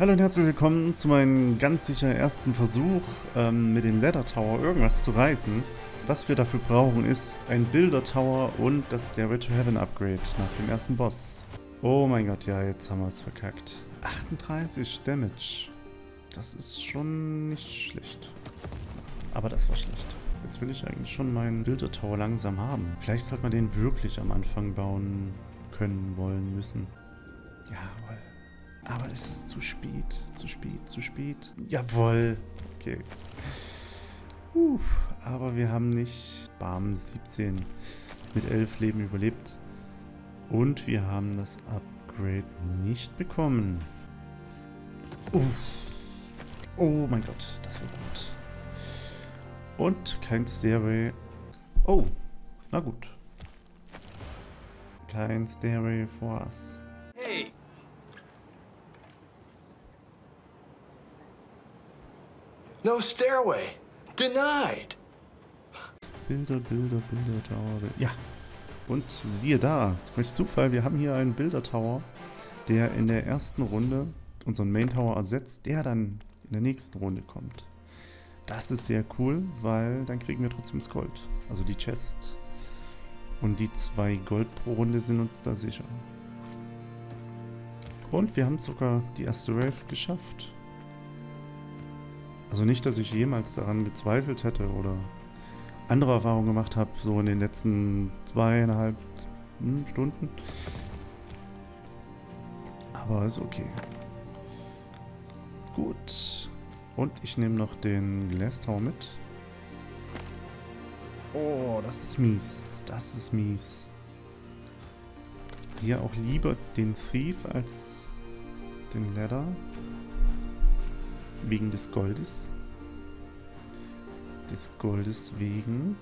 Hallo und herzlich willkommen zu meinem ganz sicher ersten Versuch, ähm, mit dem Ladder Tower irgendwas zu reißen. Was wir dafür brauchen ist ein Builder Tower und das Stairway to Heaven Upgrade nach dem ersten Boss. Oh mein Gott, ja, jetzt haben wir es verkackt. 38 Damage. Das ist schon nicht schlecht. Aber das war schlecht. Jetzt will ich eigentlich schon meinen Builder Tower langsam haben. Vielleicht sollte man den wirklich am Anfang bauen können, wollen, müssen. Jawohl. Aber es ist zu spät. Zu spät, zu spät. Jawohl. Okay. Uh, aber wir haben nicht Bam 17 mit 11 Leben überlebt. Und wir haben das Upgrade nicht bekommen. Uff. Oh mein Gott, das war gut. Und kein Stairway. Oh, na gut. Kein Stairway for us. No stairway. Denied. Bilder, Bilder, Bilder, Tower. Ja. Und siehe da, durch Zufall, wir haben hier einen Bilder Tower, der in der ersten Runde unseren Main Tower ersetzt, der dann in der nächsten Runde kommt. Das ist sehr cool, weil dann kriegen wir trotzdem das Gold. Also die Chest. Und die zwei Gold pro Runde sind uns da sicher. Und wir haben sogar die erste Wave geschafft. Also nicht, dass ich jemals daran gezweifelt hätte oder andere Erfahrungen gemacht habe, so in den letzten zweieinhalb hm, Stunden. Aber ist okay. Gut. Und ich nehme noch den Glass Tower mit. Oh, das ist mies. Das ist mies. Hier auch lieber den Thief als den Ladder. Wegen des Goldes. Des Goldes wegen.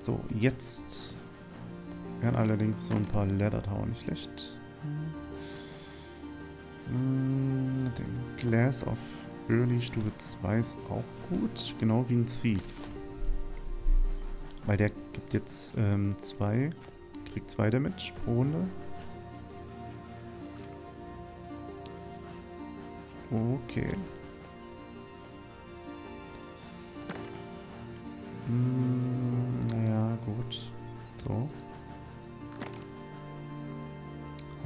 So, jetzt wären allerdings so ein paar Ladder Tower nicht schlecht. Hm, Den Glass of Early Stufe 2 ist auch gut. Genau wie ein Thief. Weil der gibt jetzt ähm, zwei, kriegt zwei Damage pro Runde. Okay. Hm, naja, gut. So.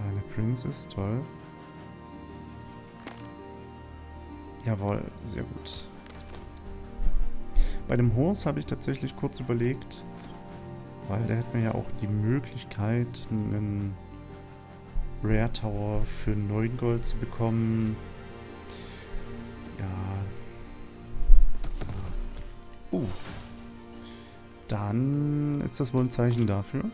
Eine Princess, toll. Jawohl, sehr gut. Bei dem Horse habe ich tatsächlich kurz überlegt, weil da hätte man ja auch die Möglichkeit, einen Rare Tower für 9 Gold zu bekommen. Ja. Uh. Dann ist das wohl ein Zeichen dafür.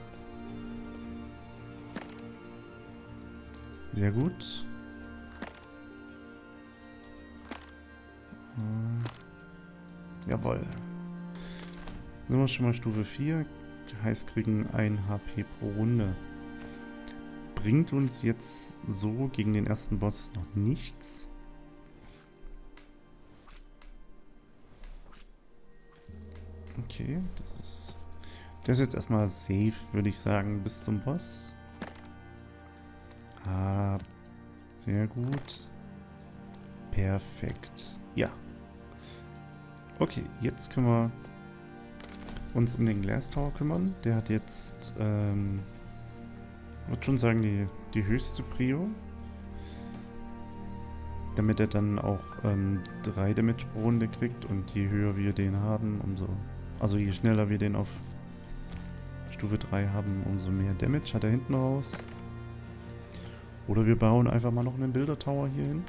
Sehr gut. Hm. Jawohl. Sind wir schon mal Stufe 4. Heißt, kriegen 1 HP pro Runde. Bringt uns jetzt so gegen den ersten Boss noch nichts. Okay, das ist... Der ist jetzt erstmal safe, würde ich sagen, bis zum Boss. Ah, sehr gut. Perfekt. Ja. Okay, jetzt können wir uns um den Glass Tower kümmern. Der hat jetzt, ähm, würde schon sagen, die, die höchste Prio. Damit er dann auch ähm, 3 Damage pro Runde kriegt und je höher wir den haben, umso... Also je schneller wir den auf Stufe 3 haben, umso mehr Damage hat er hinten raus. Oder wir bauen einfach mal noch einen Bilder Tower hier hin.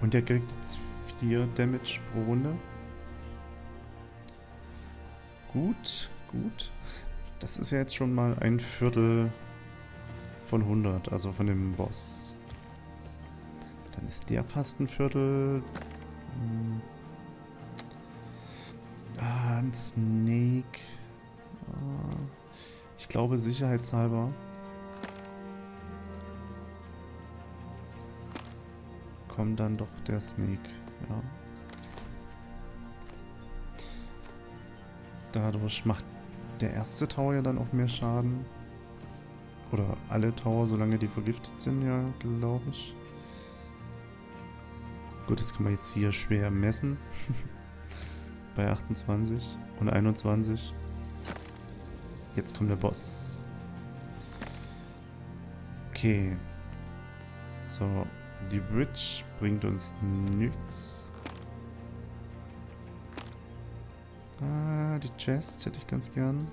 Und der kriegt jetzt 4 Damage pro Runde. Gut, gut. Das ist ja jetzt schon mal ein Viertel von 100, also von dem Boss. Dann ist der fast ein Viertel. Ah, ein Snake. Ah. Ich glaube sicherheitshalber. Kommt dann doch der Snake, ja. Dadurch macht der erste Tower ja dann auch mehr Schaden. Oder alle Tower, solange die vergiftet sind, ja, glaube ich. Gut, das kann man jetzt hier schwer messen. Bei 28 und 21. Jetzt kommt der Boss. Okay. So. Die Bridge bringt uns nichts. Ah, die Chest hätte ich ganz gern.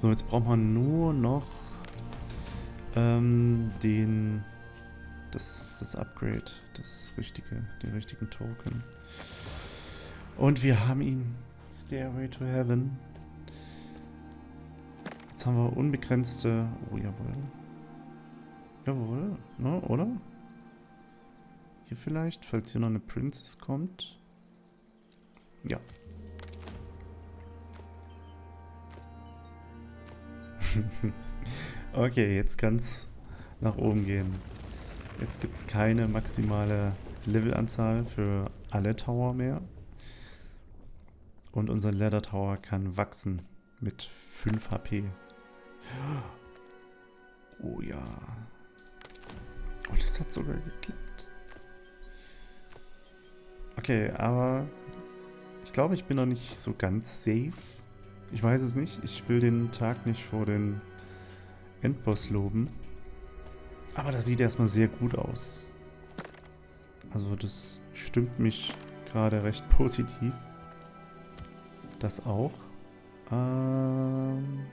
So, jetzt braucht man nur noch ähm, den das, das Upgrade, das richtige, den richtigen Token. Und wir haben ihn. Stairway to Heaven. Jetzt haben wir unbegrenzte... Oh, jawohl. Jawohl, ne, oder? Hier vielleicht, falls hier noch eine Princess kommt. Ja. okay, jetzt kann es nach oben gehen. Jetzt gibt es keine maximale Levelanzahl für alle Tower mehr. Und unser Ladder Tower kann wachsen mit 5 HP. Oh ja. Oh, das hat sogar geklappt. Okay, aber ich glaube, ich bin noch nicht so ganz safe. Ich weiß es nicht. Ich will den Tag nicht vor den Endboss loben. Aber das sieht erstmal sehr gut aus. Also das stimmt mich gerade recht positiv. Das auch. Ähm...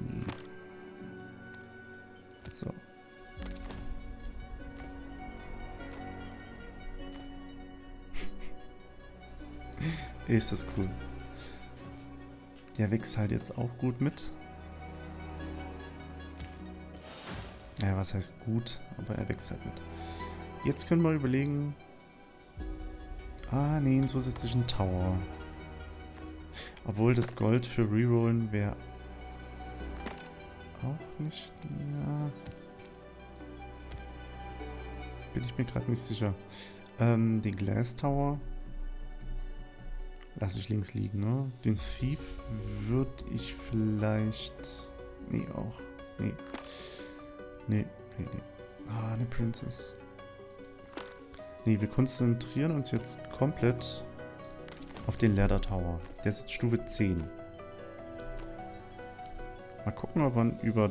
Nee. So. Ist das cool. Der wächst halt jetzt auch gut mit. Ja, was heißt gut, aber er wächst halt mit. Jetzt können wir überlegen... Ah, nee, einen zusätzlichen Tower. Obwohl das Gold für Rerollen wäre auch nicht... Ja. Bin ich mir gerade nicht sicher. Ähm, den Glass Tower lasse ich links liegen, ne? Den Thief würde ich vielleicht... Nee, auch. Nee. Nee, nee, nee. Ah, eine Princess. Nee, wir konzentrieren uns jetzt komplett auf den Ladder Tower. Der ist jetzt Stufe 10. Mal gucken, ob wir ihn über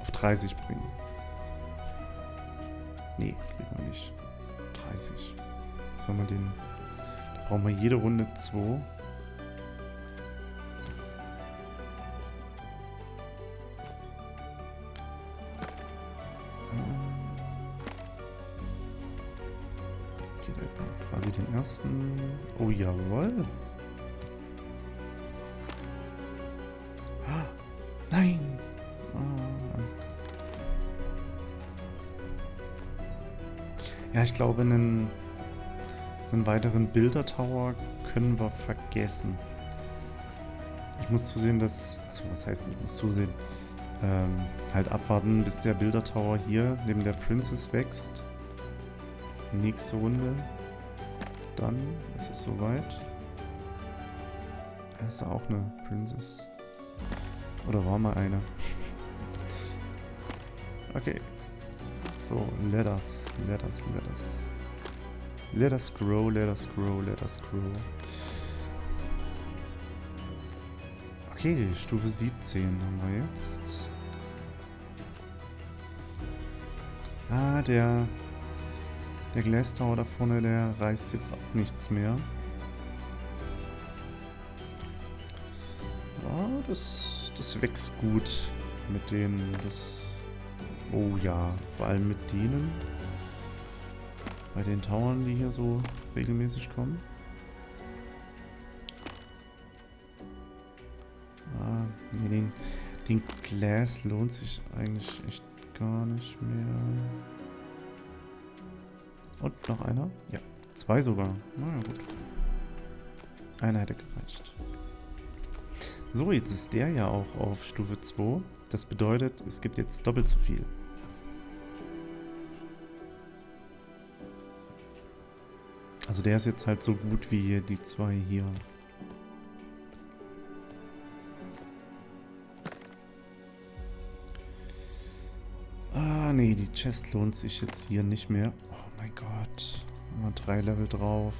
auf 30 bringen. Nee, kriegen wir nicht. 30. Sollen wir den... Da brauchen wir jede Runde 2. ersten... Oh, jawohl. Nein! Ah. Ja, ich glaube, einen, einen weiteren Bilder-Tower können wir vergessen. Ich muss zusehen, dass... Achso, was heißt, ich muss zusehen? Ähm, halt abwarten, bis der Bilder-Tower hier neben der Princess wächst. Nächste Runde. Dann ist es soweit. Das ist auch eine Princess. Oder war mal eine? okay. So, let us, let us, let us. Let us grow, let us grow, let us grow. Okay, Stufe 17 haben wir jetzt. Ah, der der Glass Tower da vorne, der reißt jetzt auch nichts mehr. Ja, das, das wächst gut mit denen. Das, oh ja, vor allem mit denen. Bei den Towern, die hier so regelmäßig kommen. Ah, nee, den, den Glass lohnt sich eigentlich echt gar nicht mehr. Und noch einer? Ja, zwei sogar. Na ja, gut. Einer hätte gereicht. So, jetzt ist der ja auch auf Stufe 2. Das bedeutet, es gibt jetzt doppelt so viel. Also der ist jetzt halt so gut wie die zwei hier. Ah, nee, die Chest lohnt sich jetzt hier nicht mehr. Gott. Mal drei Level drauf.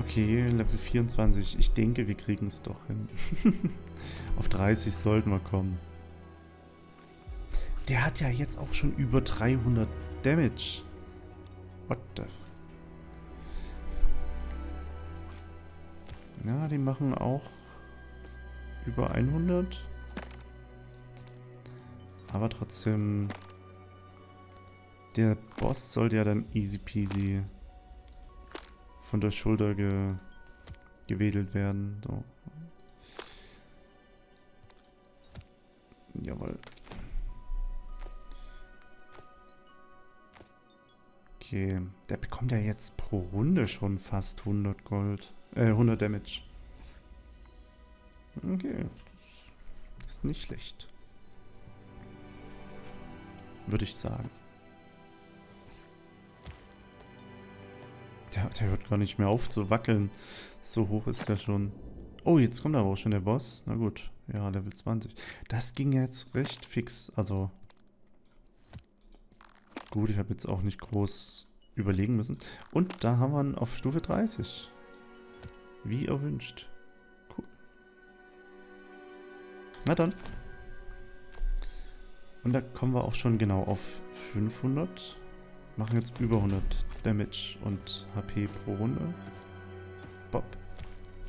Okay, Level 24. Ich denke, wir kriegen es doch hin. Auf 30 sollten wir kommen. Der hat ja jetzt auch schon über 300 Damage. What the... Ja, die machen auch über 100. Aber trotzdem... Der Boss sollte ja dann easy peasy von der Schulter ge gewedelt werden. So. Jawohl. Okay, der bekommt ja jetzt pro Runde schon fast 100 Gold. Äh, 100 Damage. Okay. Das ist nicht schlecht. Würde ich sagen. Der, hört gar nicht mehr auf zu wackeln. So hoch ist der schon. Oh, jetzt kommt aber auch schon der Boss. Na gut. Ja, Level 20. Das ging jetzt recht fix. Also. Gut, ich habe jetzt auch nicht groß überlegen müssen. Und da haben wir ihn auf Stufe 30. Wie erwünscht. Cool. Na dann. Und da kommen wir auch schon genau auf 500. Machen jetzt über 100 Damage und HP pro Runde. Bob.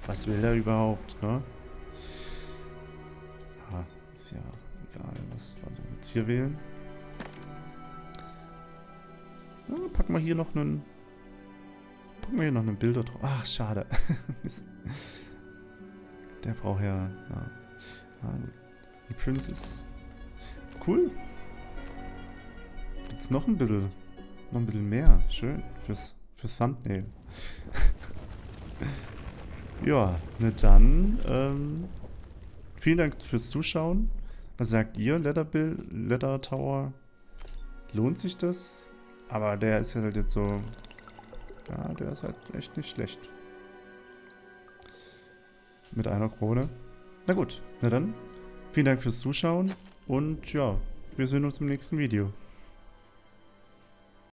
Was will der überhaupt, ne? Ah, ist ja egal. Was wir denn jetzt hier wählen? Ja, packen wir hier noch einen... Packen wir hier noch einen Bilder drauf. Ach, schade. Der braucht ja... ja. ja die Princess. Cool. Jetzt noch ein bisschen noch ein bisschen mehr. Schön. Fürs, fürs Thumbnail. ja, ne dann. Ähm, vielen Dank fürs Zuschauen. Was sagt ihr, Leather, Bill, Leather Tower? Lohnt sich das? Aber der ist halt jetzt so... Ja, der ist halt echt nicht schlecht. Mit einer Krone. Na gut, na dann. Vielen Dank fürs Zuschauen. Und ja, wir sehen uns im nächsten Video.